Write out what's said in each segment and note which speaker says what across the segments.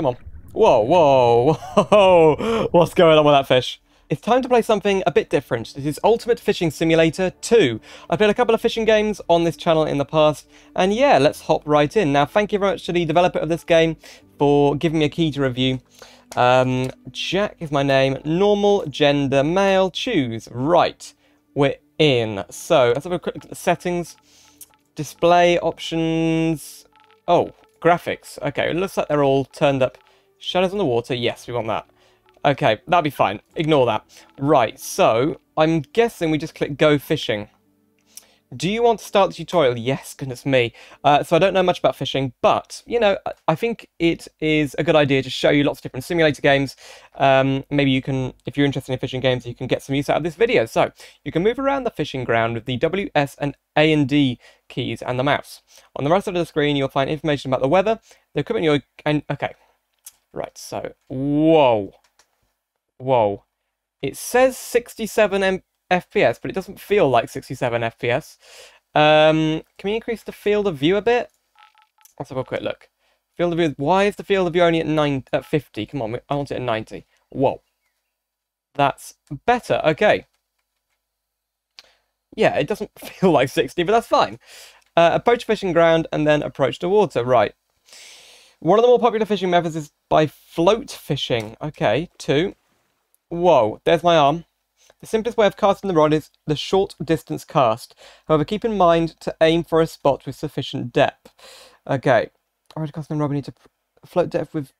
Speaker 1: Come on. Whoa, whoa, whoa. What's going on with that fish? It's time to play something a bit different. This is Ultimate Fishing Simulator 2. I've played a couple of fishing games on this channel in the past, and yeah, let's hop right in. Now, thank you very much to the developer of this game for giving me a key to review. Um, Jack is my name. Normal, gender, male, choose. Right, we're in. So, let's have a quick look at the settings. Display options. Oh, graphics. Okay, it looks like they're all turned up. Shadows on the water. Yes, we want that. Okay, that'll be fine. Ignore that. Right, so I'm guessing we just click go fishing. Do you want to start the tutorial? Yes, goodness me. Uh, so I don't know much about fishing, but, you know, I think it is a good idea to show you lots of different simulator games. Um, maybe you can, if you're interested in fishing games, you can get some use out of this video. So you can move around the fishing ground with the W, S, and A and D keys and the mouse. On the right side of the screen, you'll find information about the weather, the equipment you're... And, okay. Right, so... Whoa. Whoa. It says 67 M FPS, but it doesn't feel like 67 FPS. Um, can we increase the field of view a bit? Let's have a quick look. Field of view. Why is the field of view only at nine at 50? Come on, I want it at 90. Whoa. That's better. Okay. Yeah, it doesn't feel like 60, but that's fine. Uh, approach fishing ground and then approach the water. Right. One of the more popular fishing methods is by float fishing. Okay, two. Whoa, there's my arm. The simplest way of casting the rod is the short distance cast. However, keep in mind to aim for a spot with sufficient depth. Okay. Already casting the rod, we need to float depth with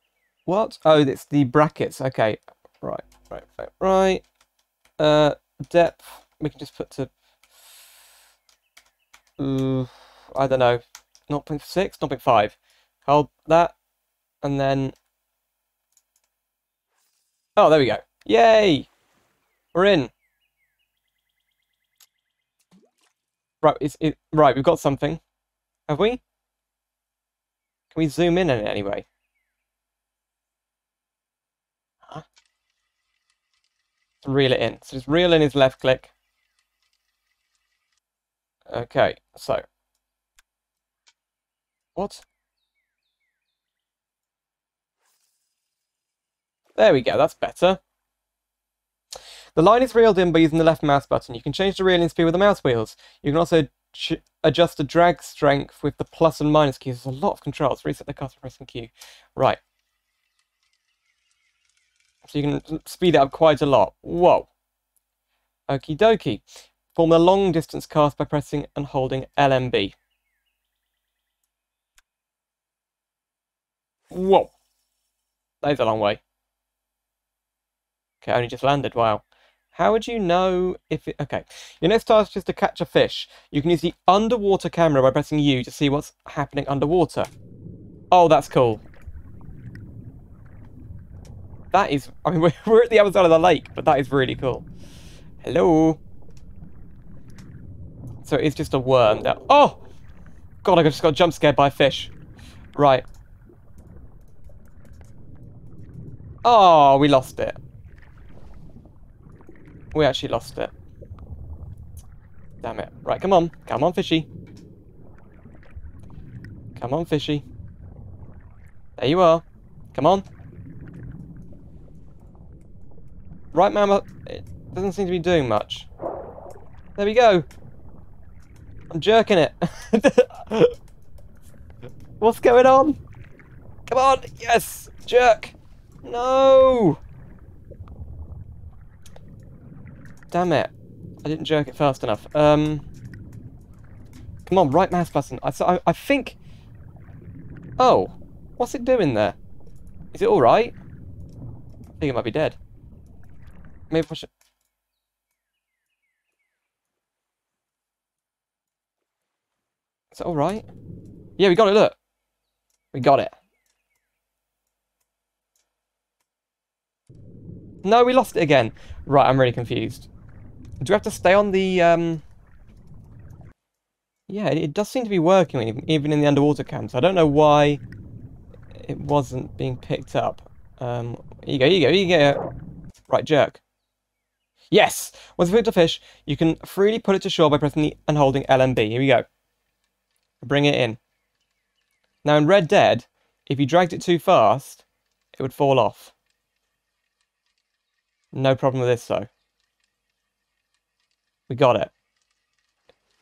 Speaker 1: what? Oh, it's the brackets. Okay. Right, right, right, right. Uh, depth, we can just put to, uh, I don't know, 0.6, 0.5. Hold that, and then, oh, there we go. Yay! We're in. Right, it, right, we've got something. Have we? Can we zoom in on it anyway? Huh? Reel it in. So just reel in his left click. Okay, so. What? There we go, that's better. The line is reeled in by using the left mouse button. You can change the reeling speed with the mouse wheels. You can also adjust the drag strength with the plus and minus keys. There's a lot of controls. Reset the cursor, pressing Q. Right. So you can speed it up quite a lot. Whoa. Okie dokie. Form a long distance cast by pressing and holding LMB. Whoa. That is a long way. Okay, I only just landed. Wow. How would you know if it... Okay. Your next task is to catch a fish. You can use the underwater camera by pressing U to see what's happening underwater. Oh, that's cool. That is... I mean, we're at the other side of the lake, but that is really cool. Hello? So it's just a worm that... Oh! God, I just got jump scared by a fish. Right. Oh, we lost it. We actually lost it. Damn it. Right, come on. Come on, fishy. Come on, fishy. There you are. Come on. Right, Mama. It doesn't seem to be doing much. There we go. I'm jerking it. What's going on? Come on. Yes. Jerk. No. Damn it. I didn't jerk it fast enough. Um, come on, right mouse button. I, I, I think... Oh, what's it doing there? Is it alright? I think it might be dead. Maybe I should... Is it alright? Yeah, we got it, look. We got it. No, we lost it again. Right, I'm really confused. Do we have to stay on the... Um... Yeah, it does seem to be working even in the underwater cams. I don't know why it wasn't being picked up. Um, here you go, here you go, here you go. Right, jerk. Yes! Once you've picked a fish, you can freely put it to shore by pressing the, and holding LMB. Here we go. Bring it in. Now in Red Dead, if you dragged it too fast, it would fall off. No problem with this, though. We got it.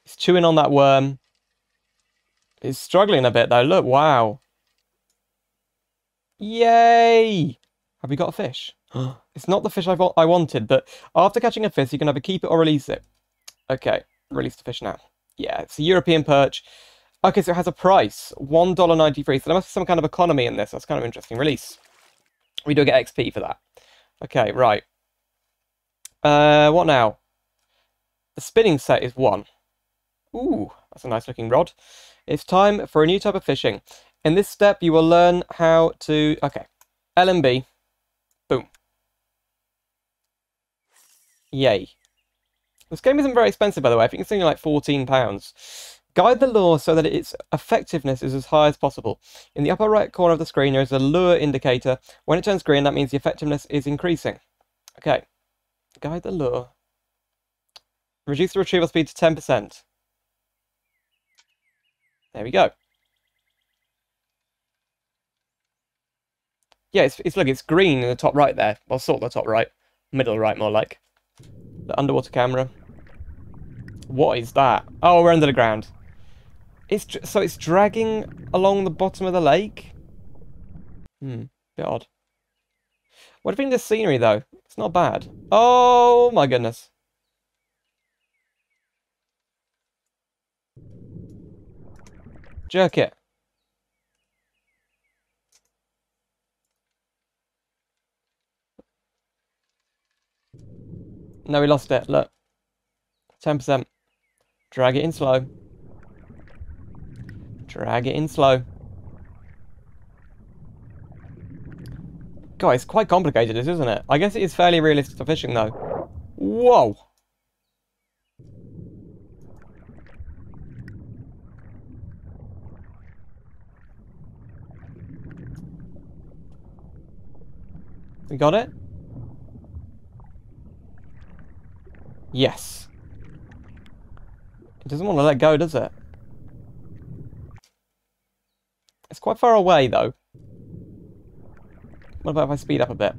Speaker 1: He's chewing on that worm. He's struggling a bit, though. Look, wow. Yay! Have we got a fish? it's not the fish I've, I wanted, but after catching a fish, you can either keep it or release it. Okay, release the fish now. Yeah, it's a European perch. Okay, so it has a price. $1.93. So there must be some kind of economy in this. That's kind of interesting. Release. We do get XP for that. Okay, right. Uh, what now? The spinning set is one. Ooh, that's a nice looking rod. It's time for a new type of fishing. In this step, you will learn how to... Okay. LMB. Boom. Yay. This game isn't very expensive, by the way. I think it's only like £14. Guide the lure so that its effectiveness is as high as possible. In the upper right corner of the screen, there is a lure indicator. When it turns green, that means the effectiveness is increasing. Okay. Guide the lure. Reduce the retrieval speed to 10%. There we go. Yeah, it's, it's look, it's green in the top right there. Well, sort of the top right. Middle right, more like. The underwater camera. What is that? Oh, we're under the ground. It's So it's dragging along the bottom of the lake? Hmm, bit odd. What do you think of the scenery, though? It's not bad. Oh, my goodness. Jerk it. No, we lost it. Look. 10%. Drag it in slow. Drag it in slow. It's quite complicated, this, isn't it? I guess it is fairly realistic for fishing, though. Whoa! Got it? Yes. It doesn't want to let go, does it? It's quite far away, though. What about if I speed up a bit?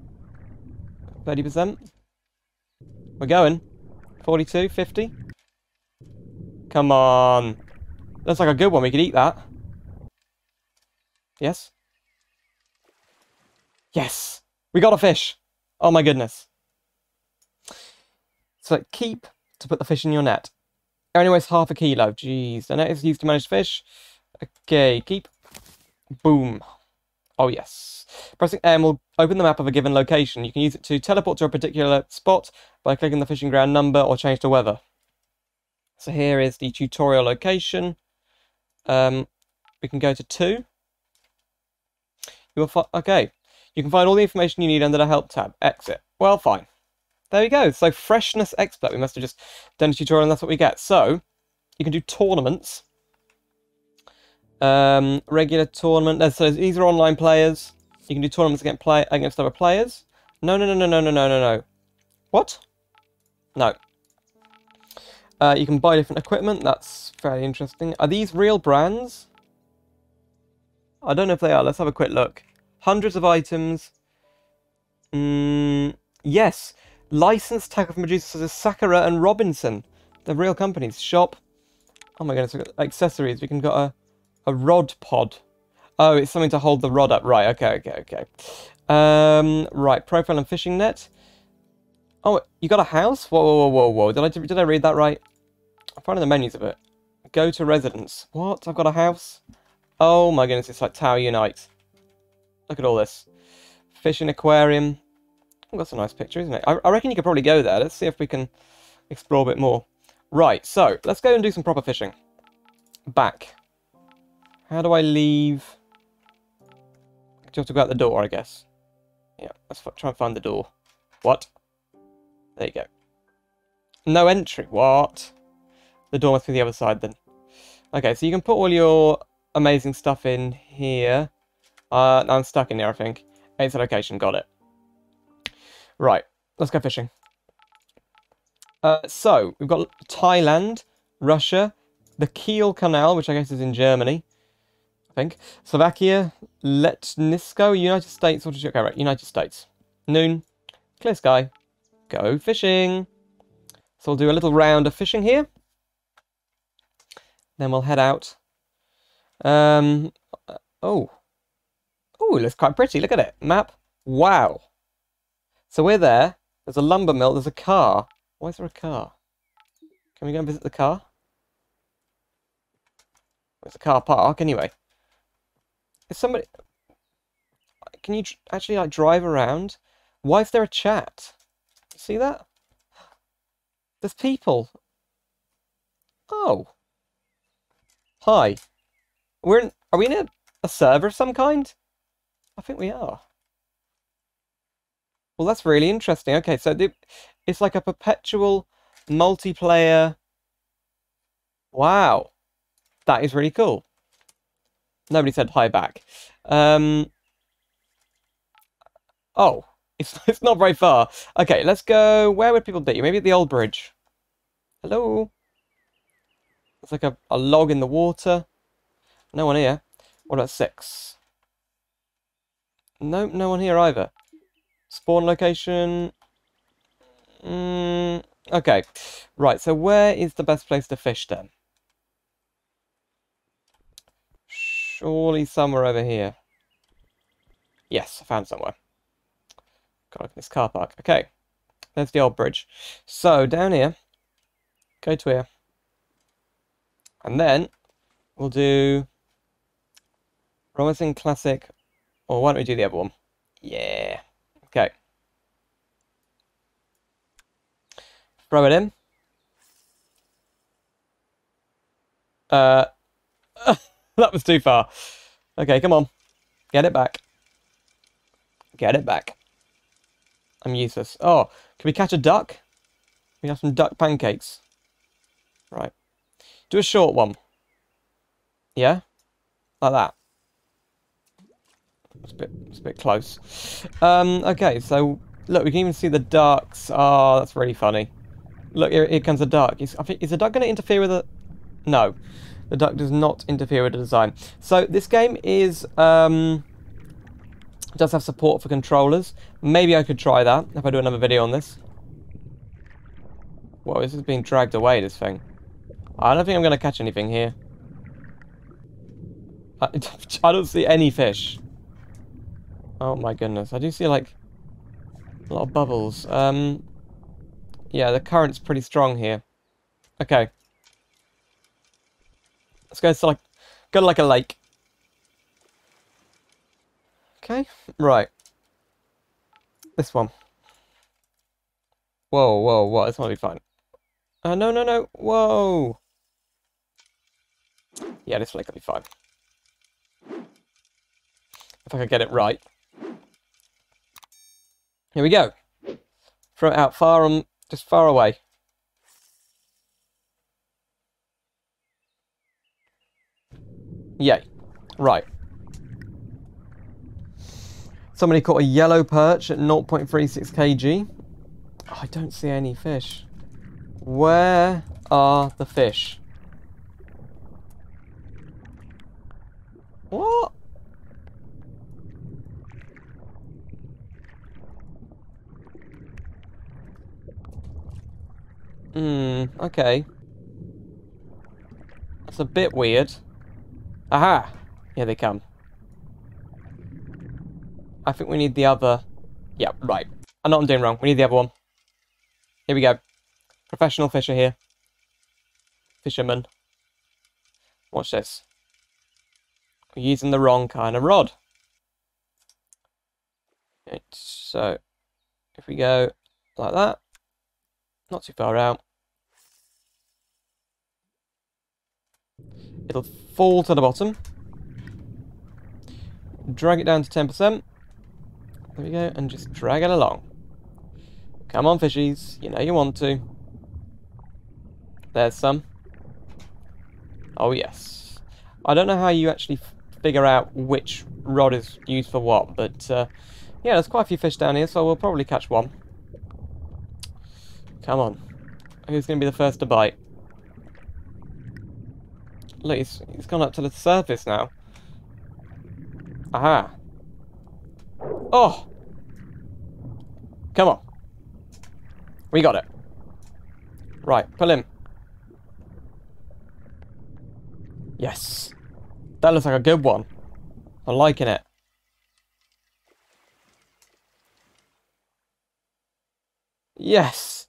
Speaker 1: 30%? We're going. 42, 50? Come on. Looks like a good one. We could eat that. Yes? Yes! We got a fish! Oh my goodness. So keep to put the fish in your net. Weighs half a kilo. Jeez. The net is used to manage fish. Okay, keep. Boom. Oh, yes. Pressing M will open the map of a given location. You can use it to teleport to a particular spot by clicking the fishing ground number or change the weather. So here is the tutorial location. Um, we can go to 2. You will okay. You can find all the information you need under the help tab. Exit. Well, fine. There we go. So freshness expert. We must have just done a tutorial and that's what we get. So you can do tournaments. Um, regular tournament. So these are online players. You can do tournaments against play against other players. No, no, no, no, no, no, no, no, no. What? No. Uh, you can buy different equipment. That's very interesting. Are these real brands? I don't know if they are. Let's have a quick look. Hundreds of items. Mm, yes. Licensed tackle from producers such as Sakura and Robinson. They're real companies. Shop. Oh my goodness, accessories. We can got a, a rod pod. Oh, it's something to hold the rod up. Right, okay, okay, okay. Um, right, profile and fishing net. Oh, you got a house? Whoa, whoa, whoa, whoa, whoa. Did I, did I read that right? I'm finding the menus of it. Go to residence. What? I've got a house? Oh my goodness, it's like Tower Unite. Look at all this. Fishing aquarium. Oh, that's a nice picture, isn't it? I, I reckon you could probably go there. Let's see if we can explore a bit more. Right, so let's go and do some proper fishing. Back. How do I leave? Do you have to go out the door, I guess? Yeah, let's try and find the door. What? There you go. No entry. What? The door must be the other side then. Okay, so you can put all your amazing stuff in here. Uh, I'm stuck in there, I think. A location, got it. Right, let's go fishing. Uh, so, we've got Thailand, Russia, the Kiel Canal, which I guess is in Germany. I think. Slovakia, Letnisko, United States, what did you... Okay, right, United States. Noon, clear sky, go fishing. So we'll do a little round of fishing here. Then we'll head out. Um, oh. Oh, it looks quite pretty. Look at it. Map. Wow. So we're there. There's a lumber mill. There's a car. Why is there a car? Can we go and visit the car? It's a car park, anyway. Is somebody... Can you actually, like, drive around? Why is there a chat? See that? There's people. Oh. Hi. We're in... Are we in a, a server of some kind? I think we are. Well, that's really interesting. Okay, so it's like a perpetual multiplayer. Wow. That is really cool. Nobody said hi back. Um, oh, it's, it's not very far. Okay, let's go. Where would people be? Maybe at the old bridge. Hello? It's like a, a log in the water. No one here. What about six? No, no one here either. Spawn location. Mm, okay. Right, so where is the best place to fish then? Surely somewhere over here. Yes, I found somewhere. Gotta open this car park. Okay. There's the old bridge. So, down here. Go to here. And then, we'll do... Robinson Classic. Or why don't we do the other one? Yeah. Okay. Throw it in. Uh, that was too far. Okay, come on. Get it back. Get it back. I'm useless. Oh, can we catch a duck? We have some duck pancakes. Right. Do a short one. Yeah? Like that. It's a bit, it's a bit close. Um, okay, so look, we can even see the ducks. Oh, that's really funny. Look, here, here comes the duck. Is, I think, is the duck going to interfere with the... No, the duck does not interfere with the design. So this game is... Um, does have support for controllers. Maybe I could try that if I do another video on this. Whoa, this is being dragged away, this thing. I don't think I'm going to catch anything here. I, I don't see any fish. Oh my goodness. I do see like a lot of bubbles. Um, yeah, the current's pretty strong here. Okay. Let's go to like go to like a lake. Okay, right. This one. Whoa, whoa, whoa, this might be fine. Uh, no, no, no, whoa! Yeah, this lake will be fine. If I could get it right. Here we go. Throw it out far and just far away. Yay. Right. Somebody caught a yellow perch at 0.36 kg. Oh, I don't see any fish. Where are the fish? What? Hmm, okay. That's a bit weird. Aha! Here they come. I think we need the other... Yeah, right. I know I'm doing wrong. We need the other one. Here we go. Professional fisher here. Fisherman. Watch this. We're using the wrong kind of rod. Right, so, if we go like that, not too far out, it'll fall to the bottom. Drag it down to 10%. There we go, and just drag it along. Come on, fishies. You know you want to. There's some. Oh, yes. I don't know how you actually figure out which rod is used for what, but uh, yeah, there's quite a few fish down here, so we'll probably catch one. Come on. Who's going to be the first to bite? Look, he's, gone up to the surface now. Aha. Oh! Come on. We got it. Right, pull him. Yes. That looks like a good one. I'm liking it. Yes.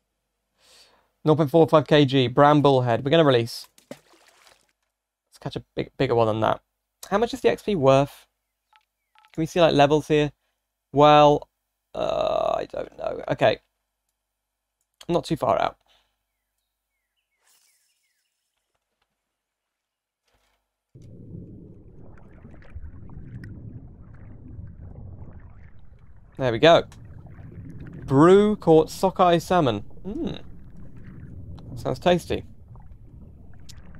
Speaker 1: 0.45 kg, brown bullhead. We're going to release. Catch a big, bigger one than that. How much is the XP worth? Can we see like levels here? Well, uh, I don't know. Okay. Not too far out. There we go. Brew caught sockeye salmon. Hmm. Sounds tasty.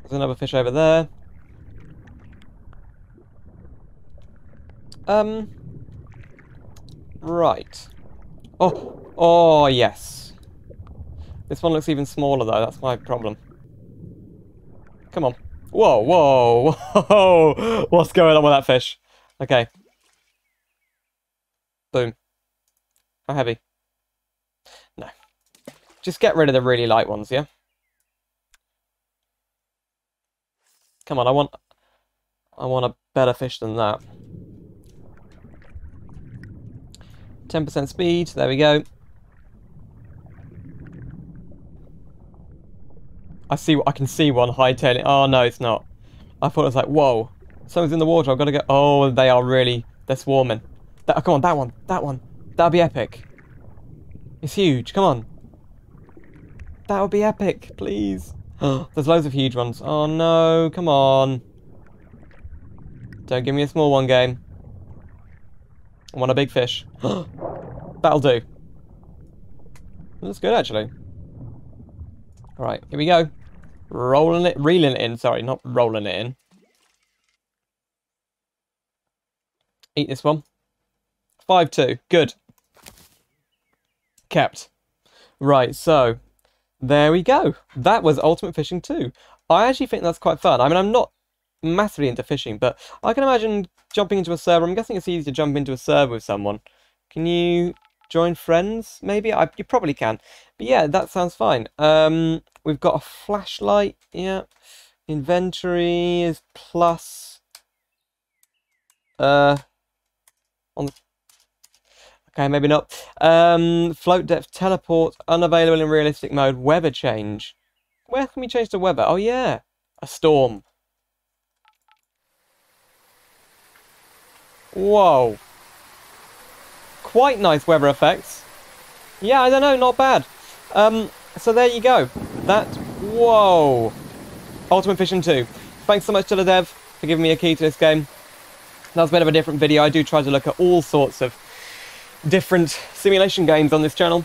Speaker 1: There's another fish over there. Um. Right. Oh. Oh, yes. This one looks even smaller, though. That's my problem. Come on. Whoa, whoa, whoa. What's going on with that fish? Okay. Boom. How heavy? No. Just get rid of the really light ones, yeah? Come on, I want... I want a better fish than that. 10% speed, there we go. I see, I can see one hightailing. Oh no, it's not. I thought it was like, whoa, someone's in the water. I've got to go. Oh, they are really, they're swarming. That, oh, come on, that one, that one. That'd be epic. It's huge. Come on. That would be epic, please. There's loads of huge ones. Oh no, come on. Don't give me a small one game. I want a big fish. That'll do. That's good, actually. Alright, here we go. Rolling it, reeling it in. Sorry, not rolling it in. Eat this one. 5-2. Good. Kept. Right, so there we go. That was Ultimate Fishing 2. I actually think that's quite fun. I mean, I'm not massively into fishing, but I can imagine jumping into a server. I'm guessing it's easy to jump into a server with someone. Can you join friends? Maybe I, you probably can. But yeah, that sounds fine. Um, we've got a flashlight. Yeah, inventory is plus. Uh, on the. Okay, maybe not. Um, float depth, teleport, unavailable in realistic mode, weather change. Where can we change the weather? Oh yeah, a storm. Whoa. Quite nice weather effects. Yeah, I don't know, not bad. Um, so there you go. That, whoa. Ultimate Fishing 2. Thanks so much to the dev for giving me a key to this game. That was a bit of a different video. I do try to look at all sorts of different simulation games on this channel.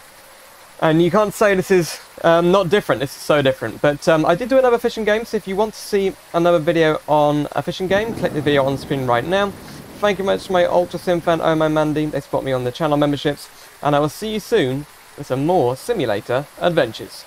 Speaker 1: And you can't say this is um, not different, this is so different. But um, I did do another fishing game, so if you want to see another video on a fishing game, click the video on screen right now. Thank you much to my Ultra Sim fan, Oh My Mandy. They spot me on the channel memberships. And I will see you soon with some more simulator adventures.